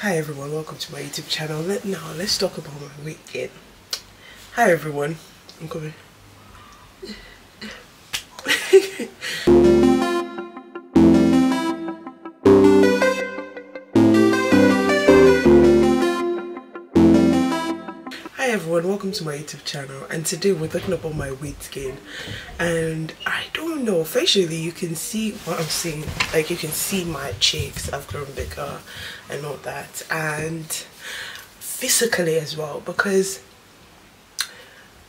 Hi everyone, welcome to my YouTube channel. Let, now let's talk about my weekend. Hi everyone, I'm coming. everyone, welcome to my YouTube channel and today we're talking about my weight gain. And I don't know, facially you can see what I'm saying, like you can see my cheeks have grown bigger and all that and physically as well because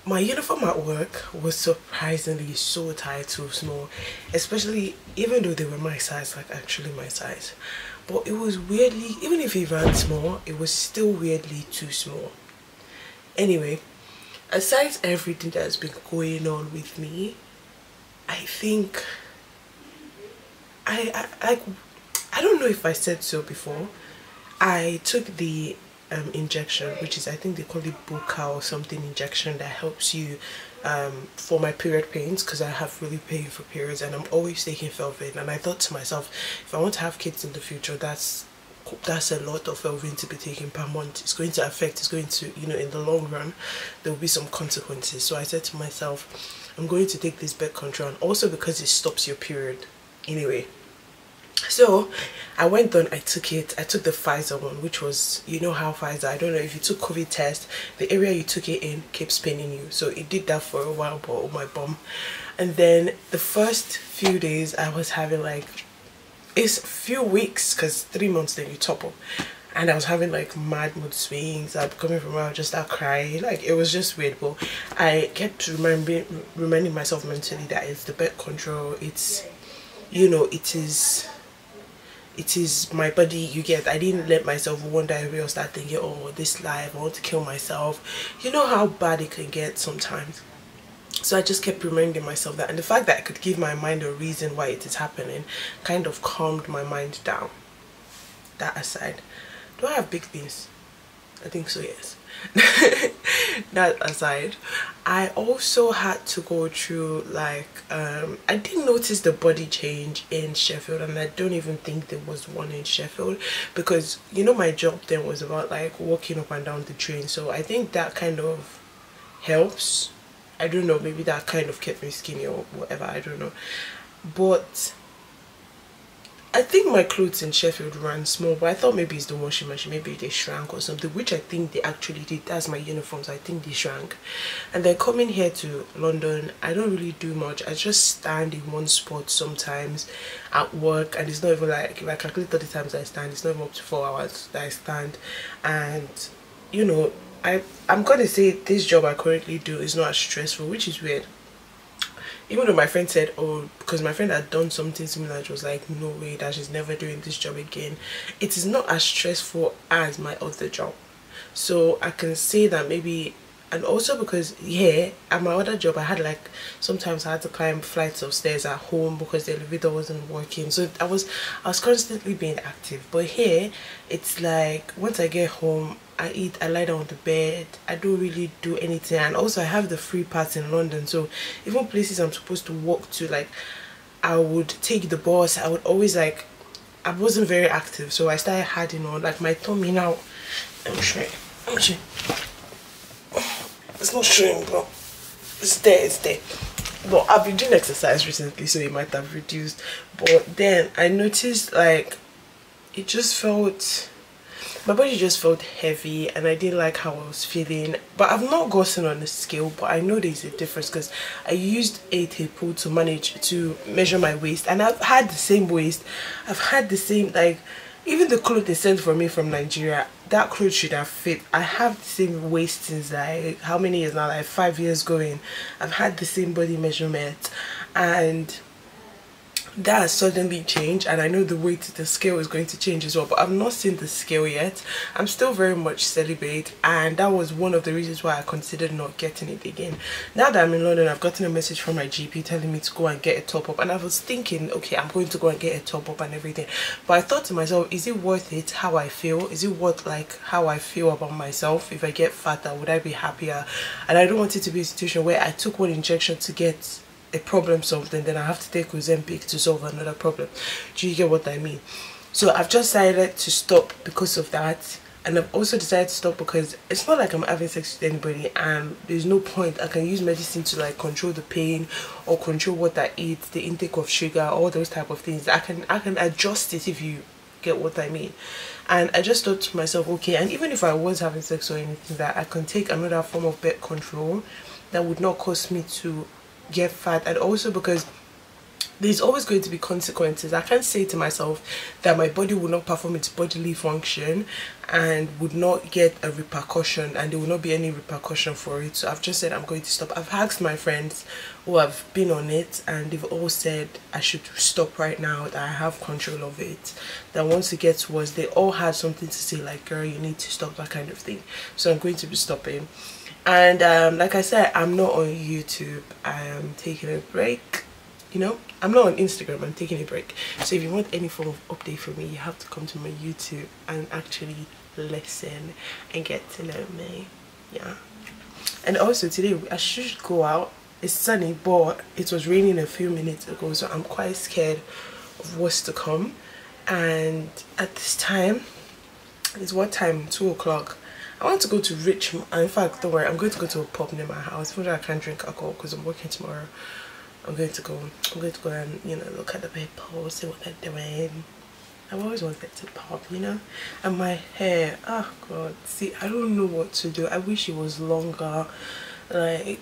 my uniform at work was surprisingly so tight too small especially even though they were my size like actually my size. But it was weirdly even if it ran small it was still weirdly too small anyway aside everything that's been going on with me i think I, I i i don't know if i said so before. I took the um, injection which is i think they call it buka or something injection that helps you um, for my period pains because i have really painful periods and i'm always taking Felvin. And i thought to myself if i want to have kids in the future that's that's a lot of Felvin to be taking per month. It's going to affect, it's going to, you know, in the long run, there will be some consequences. So I said to myself, I'm going to take this birth control and also because it stops your period anyway. So I went on, I took it, I took the Pfizer one, which was, you know how Pfizer, I don't know if you took COVID test, the area you took it in keeps paining you. So it did that for a while, but oh my bum. And then the first few days I was having like it's a few weeks because three months then you top up and I was having like mad mood swings. I'm coming from out just start crying. Like it was just weird, but I kept remembering, reminding myself mentally that it's the birth control. It's, you know, it is, it is my body. You get. I didn't let myself wander away or start thinking, oh, this life, I want to kill myself. You know how bad it can get sometimes so I just kept reminding myself that and the fact that I could give my mind a reason why it is happening kind of calmed my mind down. That aside do I have big things? I think so yes. That aside I also had to go through like um, I didn't notice the body change in Sheffield and I don't even think there was one in Sheffield because you know my job then was about like walking up and down the train. So I think that kind of helps I don't know, maybe that kind of kept me skinny or whatever, I don't know. But I think my clothes in Sheffield ran small, but I thought maybe it's the washing machine, maybe they shrank or something, which I think they actually did. That's my uniforms, I think they shrank. And then coming here to London, I don't really do much. I just stand in one spot sometimes at work, and it's not even like, if I calculate 30 times I stand, it's not even up to 4 hours that I stand. And, you know, I I'm gonna say this job I currently do is not as stressful, which is weird. Even though my friend said, oh, because my friend had done something similar, she was like, no way, that she's never doing this job again. It is not as stressful as my other job. So I can say that maybe and also because here at my other job I had like sometimes I had to climb flights of stairs at home because the elevator wasn't working so I was I was constantly being active but here it's like once I get home I eat I lie down on the bed I don't really do anything. And also I have the free pass in London. So even places I'm supposed to walk to like I would take the bus. I would always like I wasn't very active. So I started hiding on like my tummy now I'm sure I'm sure it's not showing but it's there it's there. But I've been doing exercise recently so it might have reduced. But then I noticed like it just felt my body just felt heavy and I didn't like how I was feeling but I've not gotten on the scale but I know there's a difference because I used a tape to manage to measure my waist and I've had the same waist. I've had the same like even the clothes they sent for me from Nigeria that clothes should have fit. I have the same waist since like how many years now? Like five years going. I've had the same body measurement and that has suddenly changed and I know the weight the scale is going to change as well but I've not seen the scale yet. I'm still very much celibate and that was one of the reasons why I considered not getting it again. Now that I'm in London I've gotten a message from my GP telling me to go and get a top up and I was thinking okay I'm going to go and get a top up and everything. But I thought to myself is it worth it how I feel? Is it worth like how I feel about myself? If I get fatter would I be happier? And I don't want it to be a situation where I took one injection to get a problem solved and then I have to take Ozempic to solve another problem. Do you get what I mean? so I've just decided to stop because of that and I've also decided to stop because it's not like I'm having sex with anybody and there's no point I can use medicine to like control the pain or control what I eat the intake of sugar all those type of things I can I can adjust it if you get what I mean and I just thought to myself okay and even if I was having sex or anything that I can take another form of birth control that would not cause me to get fat and also because there's always going to be consequences. I can't say to myself that my body will not perform its bodily function and would not get a repercussion and there will not be any repercussion for it. So I've just said I'm going to stop. I've asked my friends who have been on it and they've all said I should stop right now, that I have control of it. That once it gets worse, they all had something to say like, girl, you need to stop that kind of thing. So I'm going to be stopping. And um, like I said, I'm not on YouTube. I am taking a break. You know i'm not on instagram. I'm taking a break. So if you want any form of update from me you have to come to my youtube and actually listen and get to know me. Yeah. And also today i should go out. It's sunny but it was raining a few minutes ago so i'm quite scared of what's to come. And at this time it's what time? Two o'clock I want to go to Richmond. In fact, don't worry, I'm going to go to a pub near my house. Even though I can't drink alcohol because I'm working tomorrow. I'm going to go I'm going to go and you know look at the people see what they're doing I've always wanted to pop you know and my hair oh god see I don't know what to do I wish it was longer like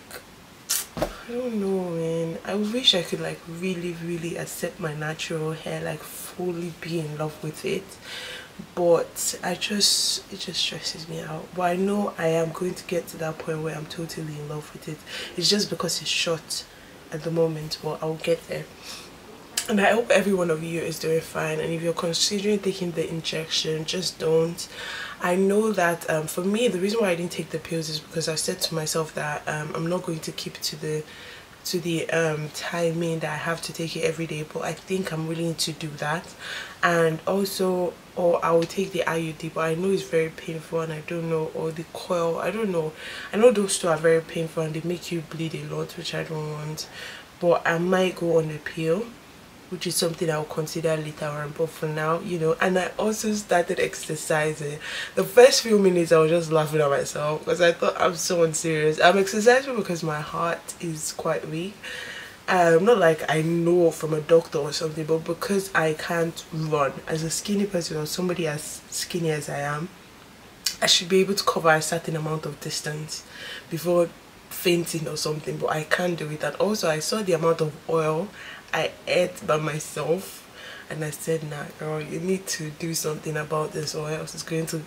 I don't know man I wish I could like really really accept my natural hair like fully be in love with it but I just it just stresses me out. But I know I am going to get to that point where I'm totally in love with it. It's just because it's short at the moment but I'll get there. And I hope every one of you is doing fine. And if you're considering taking the injection just don't. I know that um, for me the reason why I didn't take the pills is because I said to myself that um, I'm not going to keep to the to the um, timing that I have to take it every day but I think I'm willing to do that. And also or I will take the IUD but I know it's very painful and I don't know or the coil I don't know. I know those two are very painful and they make you bleed a lot which I don't want but I might go on the pill which is something I'll consider later on but for now you know and I also started exercising. The first few minutes I was just laughing at myself because I thought I'm so unserious. I'm exercising because my heart is quite weak. Um not like I know from a doctor or something but because I can't run. As a skinny person or somebody as skinny as I am I should be able to cover a certain amount of distance before fainting or something but I can't do it. And also I saw the amount of oil I ate by myself and I said nah girl you need to do something about this or else it's going to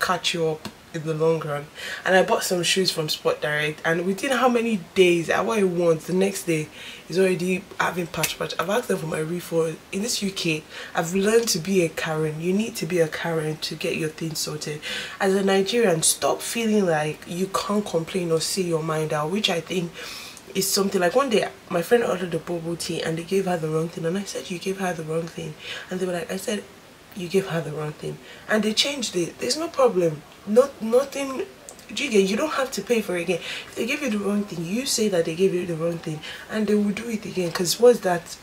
catch you up in the long run. And I bought some shoes from Sport Direct and within how many days I what I the next day is already having patch patch. I've asked them for my refund. In this UK I've learned to be a Karen. You need to be a Karen to get your things sorted. As a Nigerian stop feeling like you can't complain or say your mind out which I think is something like one day my friend ordered a bubble tea and they gave her the wrong thing and I said you gave her the wrong thing. And they were like I said you gave her the wrong thing. And they changed it. There's no problem. Not nothing. You you don't have to pay for it again. If they give you the wrong thing you say that they gave you the wrong thing and they will do it again. Because what's that?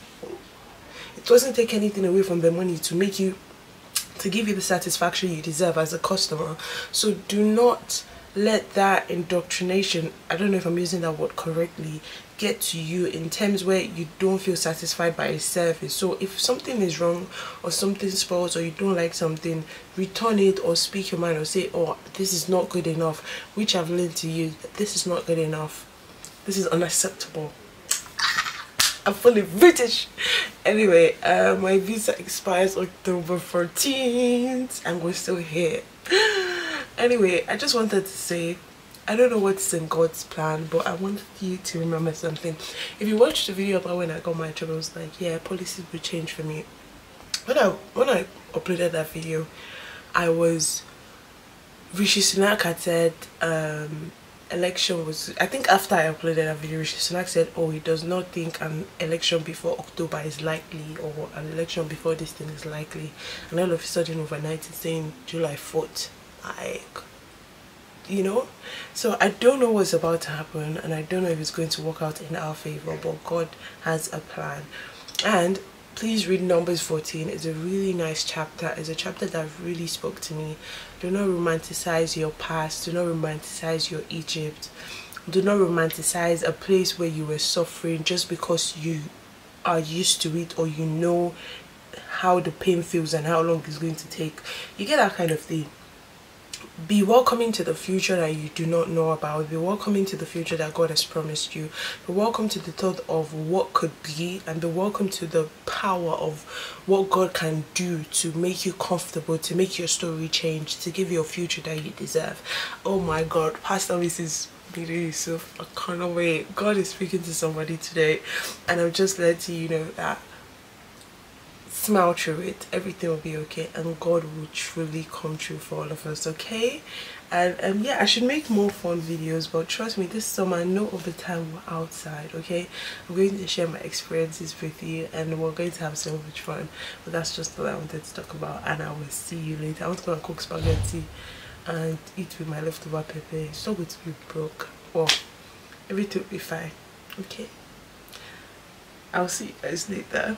It doesn't take anything away from the money to make you to give you the satisfaction you deserve as a customer. So do not let that indoctrination i don't know if i'm using that word correctly get to you in terms where you don't feel satisfied by a service so if something is wrong or something spoils or you don't like something return it or speak your mind or say oh this is not good enough which i've learned to you this is not good enough this is unacceptable I'm fully British. Anyway, uh, my visa expires October 14th and we're still here. Anyway, I just wanted to say I don't know what's in God's plan, but I wanted you to remember something. If you watched the video about when I got my job, I was like, yeah, policies will change for me. When I when I uploaded that video, I was Rishi Sunak had said um, election was I think after I uploaded that video Rishi Sunak said oh he does not think an election before October is likely or an election before this thing is likely and all of a sudden overnight it's saying July 4th like you know? So i don't know what's about to happen and i don't know if it's going to work out in our favor but god has a plan. And please read numbers 14 it's a really nice chapter. It's a chapter that really spoke to me. Do not romanticize your past. Do not romanticize your egypt. Do not romanticize a place where you were suffering just because you are used to it or you know how the pain feels and how long it's going to take. You get that kind of thing be welcoming to the future that you do not know about. Be welcoming to the future that god has promised you. Be welcome to the thought of what could be and be welcome to the power of what god can do to make you comfortable to make your story change to give you a future that you deserve. Oh my god pastor mrs so I can't wait. God is speaking to somebody today, and I'm just letting you know that smile through it everything will be okay and god will truly come true for all of us okay? And um yeah i should make more fun videos but trust me this summer no time we're outside okay? I'm going to share my experiences with you and we're going to have so much fun. But that's just what i wanted to talk about and i will see you later. I want to go and cook spaghetti and eat with my leftover pepper. It's not going to be broke. Well everything will be fine okay? I'll see you guys later